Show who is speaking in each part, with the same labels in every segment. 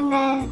Speaker 1: no,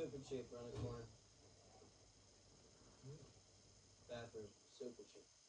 Speaker 2: super cheap around the corner. Hmm. Bathroom, super cheap.